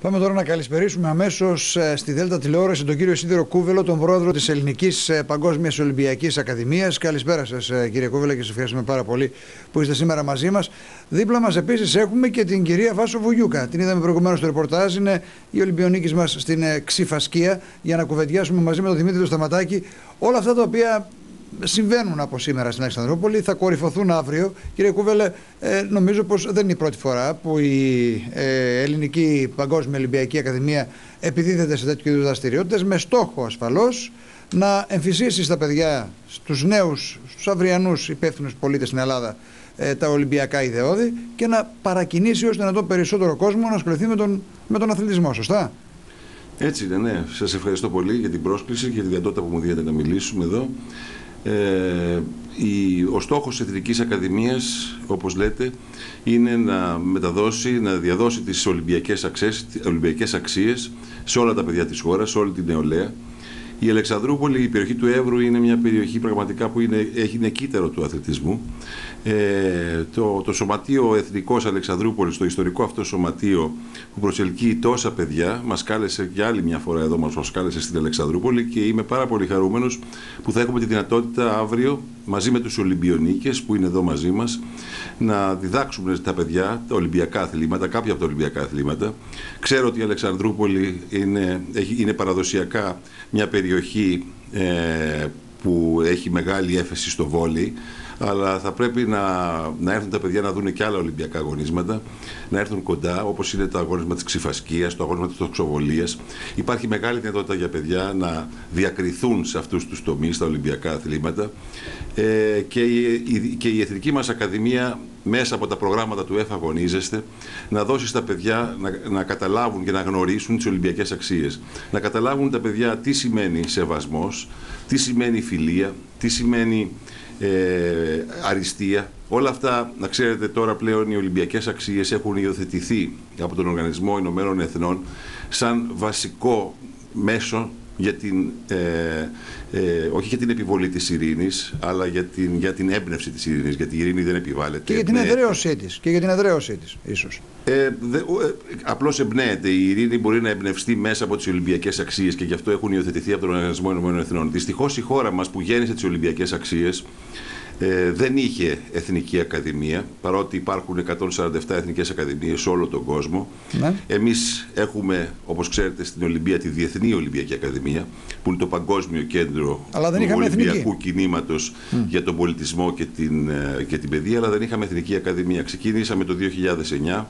Πάμε τώρα να καλησπερίσουμε αμέσως ε, στη Δέλτα τηλεόραση τον κύριο Σίδηρο Κούβελο, τον πρόεδρο της Ελληνικής ε, Παγκόσμιας Ολυμπιακής Ακαδημίας. Καλησπέρα σας, ε, κύριε Κούβελο, και σας ευχαριστούμε πάρα πολύ που είστε σήμερα μαζί μας. Δίπλα μας επίσης έχουμε και την κυρία Βάσο Βουγιούκα. Την είδαμε προηγουμένως στο ρεπορτάζ. Είναι η Ολυμπιονίκης μας στην Ξυφασκία για να κουβεντιάσουμε μαζί με τον Δημήτρη Σταματάκη όλα αυτά τα οποία συμβαίνουν από σήμερα στην Αλεξανδρούπολη, θα κορυφωθούν αύριο. Κύριε Κούβελε, ε, νομίζω πως δεν είναι η πρώτη φορά που η ε, Ελληνική Παγκόσμια Ολυμπιακή Ακαδημία επιδίδεται σε τέτοιου είδους δραστηριότητες με στόχο ασφαλώς να εμφυσίσει στα παιδιά, στους νέους, στους αυριανούς υπεύθυνους πολίτες στην Ελλάδα ε, τα Ολυμπιακά ιδεώδη και να παρακινήσει ώστε να το περισσότερο κόσμο να ασχοληθεί με τον, με τον αθλητισμό. Σωστά; Έτσι είναι, ναι. Σας ευχαριστώ πολύ για την πρόσκληση και τη δυνατότητα που μου δίνετε να μιλήσουμε εδώ. Ε, η, ο στόχος της Εθνικής Ακαδημίας, όπως λέτε, είναι να μεταδώσει, να διαδώσει τις Ολυμπιακές, αξίες, Ολυμπιακές αξίες σε όλα τα παιδιά της χώρας, σε όλη την νεολαία. Η Αλεξανδρούπολη, η περιοχή του Εύρου, είναι μια περιοχή πραγματικά που είναι, έχει, είναι κύτταρο του αθλητισμού. Ε, το, το Σωματείο Εθνικός Αλεξανδρούπολης, το ιστορικό αυτό σωματείο που προσελκύει τόσα παιδιά, μας κάλεσε για άλλη μια φορά εδώ, μας κάλεσε στην Αλεξανδρούπολη και είμαι πάρα πολύ χαρούμενος που θα έχουμε τη δυνατότητα αύριο μαζί με τους Ολυμπιονίκες που είναι εδώ μαζί μας να διδάξουμε τα παιδιά τα Ολυμπιακά αθλήματα, κάποια από τα Ολυμπιακά αθλήματα. Ξέρω ότι η Αλεξανδρούπολη είναι, είναι παραδοσιακά μια περιοχή ε, που έχει μεγάλη έφεση στο βόλι αλλά θα πρέπει να, να έρθουν τα παιδιά να δουν και άλλα Ολυμπιακά αγωνίσματα, να έρθουν κοντά, όπως είναι το αγώνισμα της Ξυφασκίας, το αγώνισμα της Τοξοβολίας. Υπάρχει μεγάλη δυνατότητα για παιδιά να διακριθούν σε αυτούς τους τομείς, τα Ολυμπιακά αθλήματα. Ε, και, η, και η Εθνική μας Ακαδημία μέσα από τα προγράμματα του ΕΦ αγωνίζεστε, να δώσεις στα παιδιά να, να καταλάβουν και να γνωρίσουν τις Ολυμπιακές αξίες. Να καταλάβουν τα παιδιά τι σημαίνει σεβασμός, τι σημαίνει φιλία, τι σημαίνει ε, αριστεία. Όλα αυτά, να ξέρετε τώρα πλέον οι Ολυμπιακές αξίες έχουν υιοθετηθεί από τον Οργανισμό Ηνωμένων Εθνών σαν βασικό μέσο για την, ε, ε, όχι για την επιβολή της ειρήνης, αλλά για την, για την έμπνευση της ειρήνης, γιατί η ειρήνη δεν επιβάλλεται. Και για την εδραίωσή της, και για την εδραίωσή της, ίσως. Ε, δε, ε, απλώς εμπνέεται. Η ειρήνη μπορεί να εμπνευστεί μέσα από τις Ολυμπιακές αξίες και γι' αυτό έχουν υιοθετηθεί από τον Οργανισμό Ηνωμένων Εθνών. Δυστυχώς η χώρα μας που γέννησε τις Ολυμπιακές αξίες ε, δεν είχε εθνική ακαδημία, παρότι υπάρχουν 147 εθνικές ακαδημίες σε όλο τον κόσμο. Ναι. Εμείς έχουμε, όπως ξέρετε, στην Ολυμπία τη Διεθνή Ολυμπιακή Ακαδημία, που είναι το παγκόσμιο κέντρο του Ολυμπιακού κινήματος για τον πολιτισμό και την, ε, και την παιδεία, αλλά δεν είχαμε εθνική ακαδημία. Ξεκίνησαμε το 2009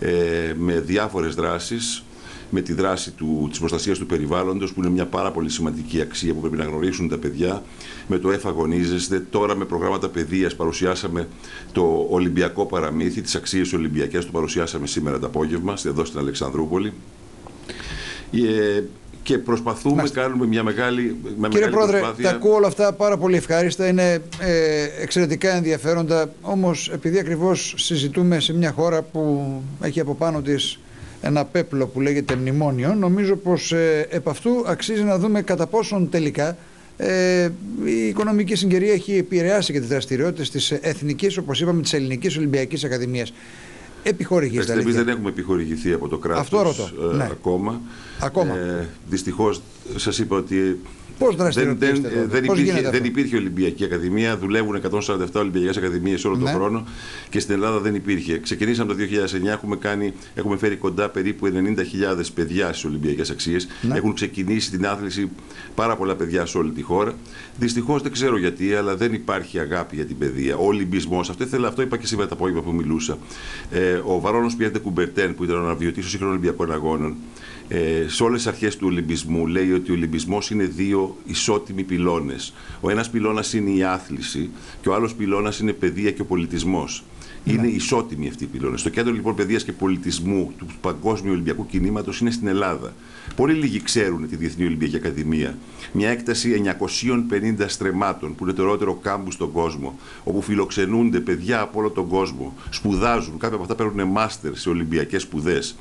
ε, με διάφορες δράσεις με τη δράση του, της προστασίας του περιβάλλοντος που είναι μια πάρα πολύ σημαντική αξία που πρέπει να γνωρίσουν τα παιδιά. Με το εφαγωνίζεστε. Τώρα με προγράμματα παιδείας παρουσιάσαμε το Ολυμπιακό παραμύθι, τις αξίες Ολυμπιακές, το παρουσιάσαμε σήμερα το απόγευμα εδώ στην Αλεξανδρούπολη. Ε, και προσπαθούμε, να κάνουμε μια μεγάλη, με Κύριε μεγάλη Πρόεδρε, προσπάθεια. τα ακούω όλα αυτά πάρα πολύ ευχάριστα, είναι ε, εξαιρετικά ενδιαφέροντα, όμως επειδή ακριβώς συζητούμε σε μια χώρα που έχει από πάνω της ένα πέπλο που λέγεται μνημόνιο, νομίζω πως ε, επ' αυτού αξίζει να δούμε κατά πόσον τελικά ε, η οικονομική συγκαιρία έχει επηρεάσει και τις δραστηριότητες της εθνικής, όπως είπαμε, της ελληνικής Ολυμπιακής Ακαδημίας. Επιχορηγήσετε. Εμείς δεν έχουμε επιχορηγηθεί από το κράτος ε, ναι. ακόμα. ακόμα. Ε, δυστυχώς σας είπα ότι Πώς δεν, δεν, δεν, υπήρχε, δεν υπήρχε Ολυμπιακή Ακαδημία. Δουλεύουν 147 Ολυμπιακές Ακαδημίες όλο ναι. τον χρόνο και στην Ελλάδα δεν υπήρχε. Ξεκινήσαμε το 2009, έχουμε, κάνει, έχουμε φέρει κοντά περίπου 90.000 παιδιά στις Ολυμπιακές Αξίες. Ναι. Έχουν ξεκινήσει την άθληση πάρα πολλά παιδιά σε όλη τη χώρα. Δυστυχώς δεν ξέρω γιατί, αλλά δεν υπάρχει αγάπη για την παιδεία. Ο Ολυμπισμός, αυτό, ήθελα, αυτό είπα και σήμερα το απόγευμα που μιλούσα. Ε, ο Βαρόνος Πιέντε Κουμπερτέν, που ήταν ο αναβιωτής των σύγχρονων Ολυμπιακών Αγώνων, ε, σε όλες τις αρχές του Ολυμπισμού λέει ότι ο Ολυμπισμός είναι δύο ισότιμοι πυλώνες. Ο ένας πυλώνας είναι η άθληση και ο άλλος πυλώνας είναι παιδεία και ο πολιτισμός. Είναι ναι. ισότιμοι αυτοί οι πυλώνες. Το κέντρο λοιπόν παιδείας και πολιτισμού του Παγκόσμιου Ολυμπιακού Κινήματος είναι στην Ελλάδα. Πολύ λίγοι ξέρουν τη Διεθνή Ολυμπιακή Ακαδημία. Μια έκταση 950 στρεμάτων που είναι το ερώτηρο κάμπους στον κόσμο, όπου φιλοξενούνται παιδιά από όλο τον κόσμο, σπουδάζουν, κάποια από αυτά παίρνουν μάστερ σε Ολυμπιακές σπουδές.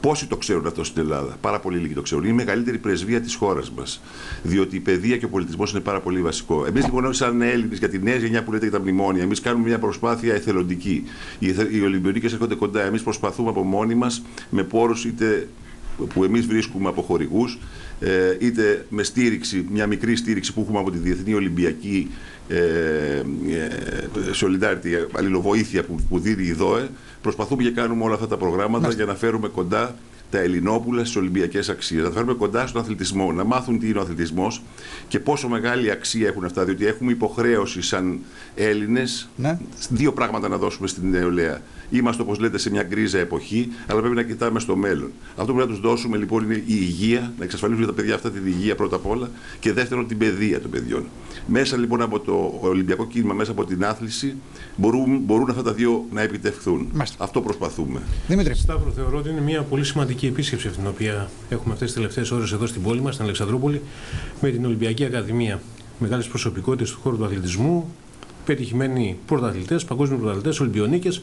Πόσοι το ξέρουν αυτό στην Ελλάδα, πάρα πολύ λίγοι το ξέρουν. Είναι η μεγαλύτερη πρεσβεία της χώρας μας. Διότι η παιδεία και ο πολιτισμός είναι πάρα πολύ βασικό. Εμείς λοιπόν, σαν Έλληνες, για τη νέα γενιά που λέτε για τα μνημόνια, εμείς κάνουμε μια προσπάθεια εθελοντική. Οι, οι Ολυμπιονίκες έρχονται κοντά. Εμείς προσπαθούμε από μόνοι μας, με πόρους είτε που εμείς βρίσκουμε από χορηγούς, ε, είτε με στήριξη, μια μικρή στήριξη που έχουμε από τη Διεθνή Ολυμπιακή ε, ε, Solidarity, αλληλοβοήθεια που, που δίνει η ΔΟΕ, προσπαθούμε και κάνουμε όλα αυτά τα προγράμματα για να φέρουμε κοντά τα Ελληνόπουλα στις Ολυμπιακές αξίες. Να τα φέρουμε κοντά στον αθλητισμό, να μάθουν τι είναι ο αθλητισμός και πόσο μεγάλη αξία έχουν αυτά. Διότι έχουμε υποχρέωση σαν Έλληνες ναι. δύο πράγματα να δώσουμε στην νεολαία. Είμαστε, όπως λέτε, σε μια γκρίζα εποχή, αλλά πρέπει να κοιτάμε στο μέλλον. Αυτό που πρέπει να τους δώσουμε λοιπόν είναι η υγεία, να εξασφαλίσουμε για τα παιδιά αυτά την υγεία πρώτα απ' όλα και δεύτερον την παιδεία των παιδιών. Μέσα λοιπόν από το Ολυμπιακό κίνημα, μέσα από την άθληση, μπορούν, μπορούν αυτά τα δύο να επιτευχθούν. Μάλιστα. Αυτό προσπαθούμε. Δημήτρη. Σταύρο, θεωρώ ότι είναι μια πολύ σημαντική επίσκεψη αυτή την οποία έχουμε αυτές τις τελευταίες ώρες εδώ στην πόλη μας, στην Αλεξανδρούπολη, με την Ολυμπιακή Ακαδημία. Μεγάλες προσωπικότητες του χώρου του αθλητισμού, πετυχημένοι πρωταθλητές, παγκόσμιοι πρωταθλητές, Ολυμπιονίκες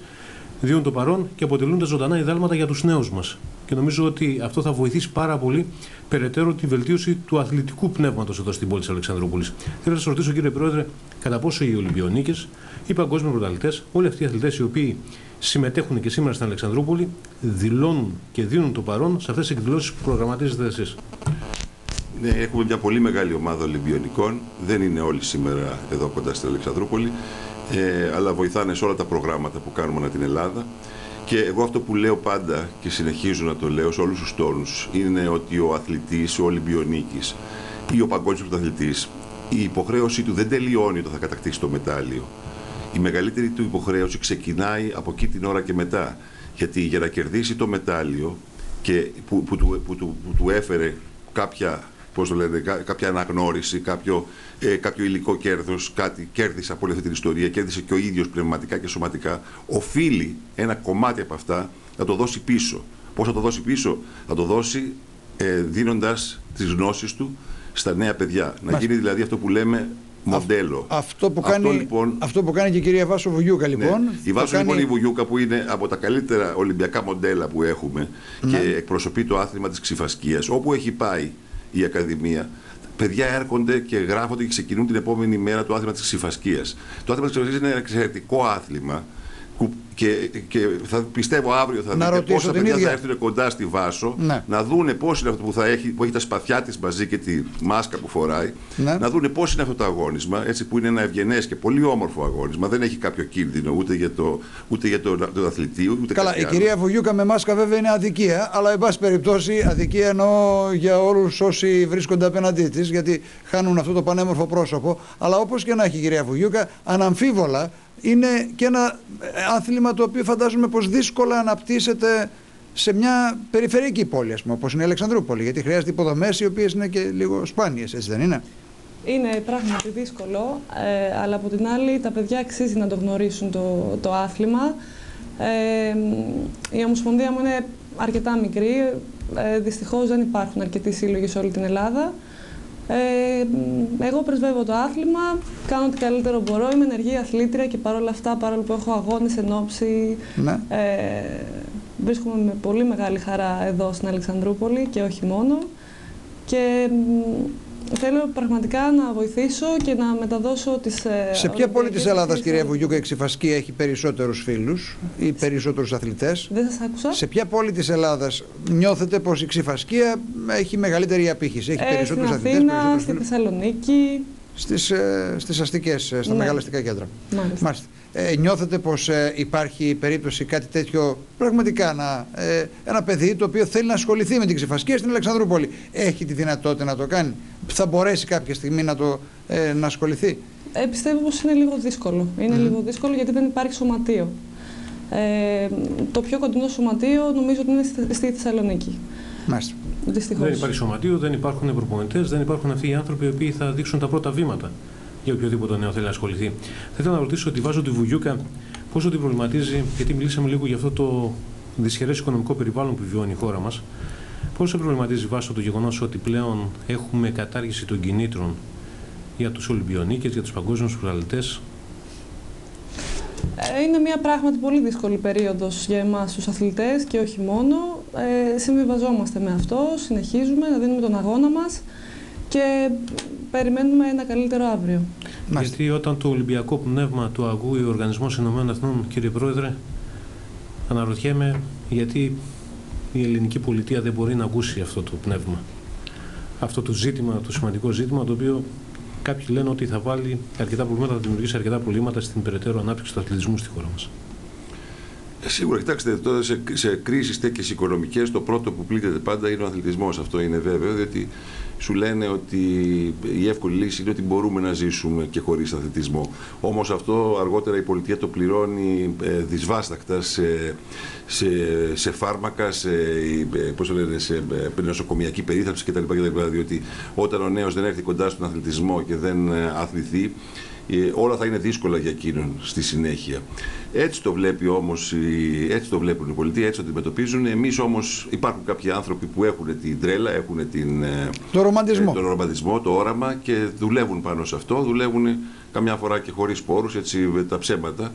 δίνουν το παρόν και αποτελούν τα ζωντανά ιδάλματα για τους νέους μας. Και νομίζω ότι αυτό θα βοηθήσει πάρα πολύ περαιτέρω τη βελτίωση του αθλητικού πνεύματος εδώ στην πόλη της Αλεξανδρούπολης. Θέλω να σας ρωτήσω, κύριε Πρόεδρε, κατά πόσο οι Ολυμπιονίκες, οι παγκόσμιοι πρωταθλητές, όλοι αυτοί οι αθλητές οι οποίοι συμμετέχουν και σήμερα στην Αλεξανδρούπολη, δηλώνουν και δίνουν το παρόν σε αυτές τις εκδηλώσεις που προγραμματίζετε εσείς; Ναι, έχουμε μια πολύ μεγάλη ομάδα Ολυμπιονικών. Δεν είναι όλοι σήμερα εδώ κοντά στην Αλεξανδρούπολη ε, αλλά βοηθάνε σε όλα τα προγράμματα που κάνουμε ανά την Ελλάδα. Και εγώ αυτό που λέω πάντα και συνεχίζω να το λέω σε όλους τους τόνους είναι ότι ο αθλητής, ο Ολυμπιονίκης ή ο παγκόσμιος πρωταθλητής η υποχρέωσή του δεν τελειώνει όταν θα κατακτήσει το μετάλλιο. Η μεγαλύτερη του υποχρέωση ξεκινάει από εκεί την ώρα και μετά. Γιατί για να κερδίσει το μετάλλιο και που, που, που, που, που του έφερε κάποια πώς το λένε, κάποια αναγνώριση, κάποιο, ε, κάποιο υλικό κέρδος, κάτι κέρδισε από όλη αυτή την ιστορία, κέρδισε και ο ίδιος πνευματικά και σωματικά, οφείλει ένα κομμάτι από αυτά να το δώσει πίσω. Πώς θα το δώσει πίσω, θα το δώσει ε, δίνοντας τις γνώσεις του στα νέα παιδιά. Να γίνει δηλαδή αυτό που λέμε μοντέλο. Αυτό που, κάνει, αυτό, λοιπόν, αυτό που κάνει και η κυρία Βάσο Βουγιούκα ναι. λοιπόν. Ναι. Η Βάσο κάνει... λοιπόν η Βουγιούκα που είναι από τα καλύτερα Ολυμπιακά μοντέλα που έχουμε ναι. και εκπροσωπεί το άθλημα της ξυφασκίας. Όπου έχει πάει η Ακαδημία, παιδιά έρχονται και γράφονται και ξεκινούν την επόμενη μέρα το άθλημα της ξυφασκία. Το άθλημα της ξυφασκία είναι ένα εξαιρετικό άθλημα και, και θα πιστεύω αύριο θα να δείτε πόσα παιδιά θα έρθουν κοντά στη Βάσο ναι. να δούνε πώς είναι αυτό που, θα έχει, που έχει τα σπαθιά της μαζί και τη μάσκα που φοράει. Ναι. Να δούνε πώς είναι αυτό το αγώνισμα, έτσι που είναι ένα ευγενές και πολύ όμορφο αγώνισμα. Δεν έχει κάποιο κίνδυνο ούτε για το, ούτε για το, το αθλητή, ούτε Καλά, η κυρία Βουγιούκα με μάσκα βέβαια είναι αδικία, αλλά εν πάση περιπτώσει αδικία εννοώ για όλους όσοι βρίσκονται απέναντί της, γιατί χάνουν αυτό το πανέμορφο πρόσωπο. Αλλά όπως και να έχει η κυρία Βουγιούκα, αναμφίβολα είναι και ένα άθλημα το οποίο φαντάζομαι πως δύσκολα αναπτύσσεται σε μια περιφερειακή πόλη, ας πούμε, όπως είναι η Αλεξανδρούπολη, γιατί χρειάζεται υποδομές οι οποίες είναι και λίγο σπάνιες, έτσι δεν είναι; Είναι πράγματι δύσκολο, ε, αλλά από την άλλη τα παιδιά αξίζει να το γνωρίσουν το, το άθλημα. Ε, η Ομοσπονδία μου είναι αρκετά μικρή, ε, δυστυχώς δεν υπάρχουν αρκετοί σύλλογοι σε όλη την Ελλάδα. Ε, εγώ πρεσβεύω το άθλημα, κάνω ό,τι καλύτερο μπορώ, είμαι ενεργή αθλήτρια και παρόλα αυτά, παρόλο που έχω αγώνες εν ώψη, ναι. ε, βρίσκομαι με πολύ μεγάλη χαρά εδώ στην Αλεξανδρούπολη και όχι μόνο. Και θέλω πραγματικά να βοηθήσω και να μεταδώσω τις... Ε, Σε ποια πόλη της Ελλάδας, κυρία Βουγιούκα, η Ξηφασκή έχει περισσότερους φίλους ή περισσότερους αθλητές; Δεν σας άκουσα. Σε ποια πόλη της Ελλάδας νιώθετε πως η Ξηφασκία έχει μεγαλύτερη απήχηση, έχει ε, περισσότερους αθλητές, Αθήνα, στη Θεσσαλονίκη. Στις, ε, στις αστικές, ε, στα ναι. μεγάλα αστικά κέντρα. Μάλιστα. Μάλιστα. Ε, νιώθετε πως ε, υπάρχει περίπτωση κάτι τέτοιο πραγματικά να, ε, ένα παιδί το οποίο θέλει να ασχοληθεί με την ξεφασκία στην Αλεξανδρούπολη έχει τη δυνατότητα να το κάνει; Θα μπορέσει κάποια στιγμή να, το, ε, να ασχοληθεί; Ε, πιστεύω πως είναι λίγο δύσκολο είναι λίγο δύσκολο γιατί δεν υπάρχει σωματείο ε, το πιο κοντινό σωματείο νομίζω ότι είναι στη Θεσσαλονίκη Μάλιστα. Δυστυχώς. Δεν υπάρχει σωματείο, δεν υπάρχουν προπονητές, δεν υπάρχουν αυτοί οι άνθρωποι οι οποίοι θα δείξουν τα πρώτα βήματα για οποιοδήποτε νέο θέλει να ασχοληθεί. Θα ήθελα να ρωτήσω τη βάζω τη Βουγιούκα πόσο την προβληματίζει, γιατί μιλήσαμε λίγο για αυτό το δυσχερές οικονομικό περιβάλλον που βιώνει η χώρα μας. Πόσο προβληματίζει βάσο το γεγονός ότι πλέον έχουμε κατάργηση των κινήτρων για τους Ολυμπιονίκες, για τους παγκόσμιους πρωταθλητέ. Ε, είναι μια πράγματι πολύ δύσκολη περίοδος για εμάς τους αθλητές και όχι μόνο. Ε, συμβιβαζόμαστε με αυτό, συνεχίζουμε να δίνουμε τον αγώνα μας και περιμένουμε ένα καλύτερο αύριο. Γιατί όταν το Ολυμπιακό Πνεύμα του αγούει ο Οργανισμός Ηνωμένων Εθνών, κύριε Πρόεδρε, αναρωτιέμαι γιατί η ελληνική πολιτεία δεν μπορεί να ακούσει αυτό το πνεύμα. Αυτό το ζήτημα, το σημαντικό ζήτημα, το οποίο κάποιοι λένε ότι θα βάλει αρκετά προβλήματα, θα δημιουργήσει αρκετά προβλήματα στην περαιτέρω ανάπτυξη του αθλητισμού στη χώρα μας. Ε, σίγουρα, κοιτάξτε, τώρα σε, σε κρίσεις τέτοιες οικονομικές, το πρώτο που πλήττεται πάντα είναι ο αθλητισμός. Αυτό είναι βέβαιο, διότι σου λένε ότι η εύκολη λύση είναι ότι μπορούμε να ζήσουμε και χωρίς αθλητισμό. Όμως αυτό αργότερα η πολιτεία το πληρώνει ε, δυσβάστακτα σε, σε, σε φάρμακα, σε, ε, πώς λένε, σε ε, νοσοκομιακή περίθαλψη κτλ, κτλ. Διότι όταν ο νέος δεν έρθει κοντά στον αθλητισμό και δεν αθληθεί, ε, όλα θα είναι δύσκολα για εκείνον στη συνέχεια. Έτσι το βλέπει όμως, έτσι το βλέπουν οι πολιτεία, έτσι το αντιμετωπίζουν. Εμείς όμως υπάρχουν κάποιοι άνθρωποι που έχουν την τρέλα, έχουν την, ε, το ρομαντισμό. Ε, τον ρομαντισμό, το όραμα και δουλεύουν πάνω σε αυτό. Δουλεύουν καμιά φορά και χωρίς πόρους, έτσι τα ψέματα.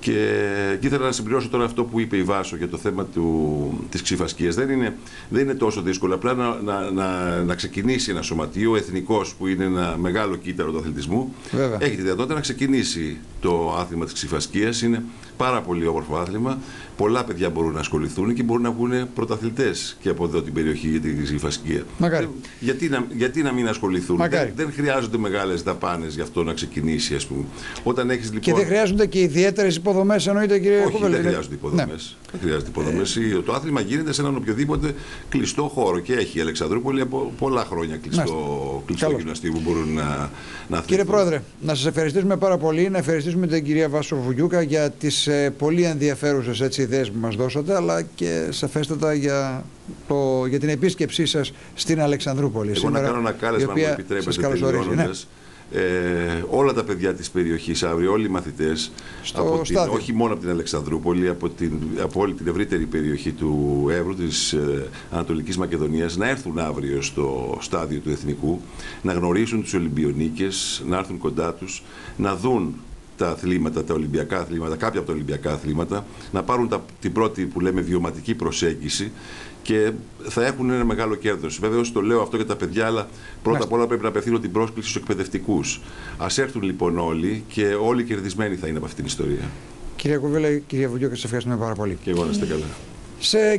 Και, και ήθελα να συμπληρώσω τώρα αυτό που είπε η Βάσο για το θέμα του, της ξυφασκίας. Δεν είναι, δεν είναι τόσο δύσκολο. Απλά να, να, να, να ξεκινήσει ένα σωματείο εθνικός που είναι ένα μεγάλο κύτταρο του αθλητισμού. Βέβαια. Έχει τη δυνατότητα να ξεκινήσει το άθλημα της ξυφασκίας. Είναι πάρα πολύ όμορφο άθλημα. Πολλά παιδιά μπορούν να ασχοληθούν και μπορούν να βγουν πρωταθλητές και από εδώ την περιοχή για τη ξυφασκία. Μακάρι. Γιατί να, γιατί να μην ασχοληθούν; Μακάρι. Δεν, δεν χρειάζονται μεγάλες δαπάνες για αυτό να ξεκινήσει, ας πούμε. Όταν έχεις, λοιπόν... Και δεν χρειάζονται και ιδιαίτερες υποδομές, εννοείται κύριε Όχι, Κούβελ. δεν χρειάζονται υποδομές. Ναι. Δεν χρειάζονται υποδομές. Ε... Το άθλημα γίνεται σε έναν οποιοδήποτε κλειστό χώρο και έχει η Αλεξανδρούπολη από πολλά χρόνια κλειστό, κλειστό γυμναστήριο που μπορούν να, να αθληθούν. Κύριε Πρόεδρε, να σας ευχαριστήσουμε πάρα πολύ. Να ευχαριστήσουμε την κυρία Βάσο Βουγιούκα για τις ε, πολύ ενδιαφέρουσες ιδέες που μας δώσατε, αλλά και σαφέστατα για, το, για την επίσκεψή σας στην Αλεξανδρούπολη. Εγώ να κάνω ένα κάλεσμα, αν μου επιτρέπετε, τελειώνοντας. Ε, όλα τα παιδιά της περιοχής αύριο, όλοι οι μαθητές, από την, όχι μόνο από την Αλεξανδρούπολη, από, την, από όλη την ευρύτερη περιοχή του Εύρου, της ε, Ανατολικής Μακεδονίας, να έρθουν αύριο στο στάδιο του Εθνικού, να γνωρίσουν τους Ολυμπιονίκες, να έρθουν κοντά τους, να δουν τα αθλήματα, τα Ολυμπιακά αθλήματα, κάποια από τα Ολυμπιακά αθλήματα, να πάρουν τα, την πρώτη που λέμε βιωματική προσέγγιση και θα έχουν ένα μεγάλο κέρδος. Βέβαια, το λέω αυτό για τα παιδιά, αλλά πρώτα απ' όλα πρέπει να απευθύνω την πρόσκληση στους εκπαιδευτικούς. Α έρθουν λοιπόν όλοι και όλοι κερδισμένοι θα είναι από αυτή την ιστορία. Κύριε Κουβέλα, κύριε Βουγιώκα, σας ευχαριστούμε πάρα πολύ. Και εγώ να είστε καλά. Σε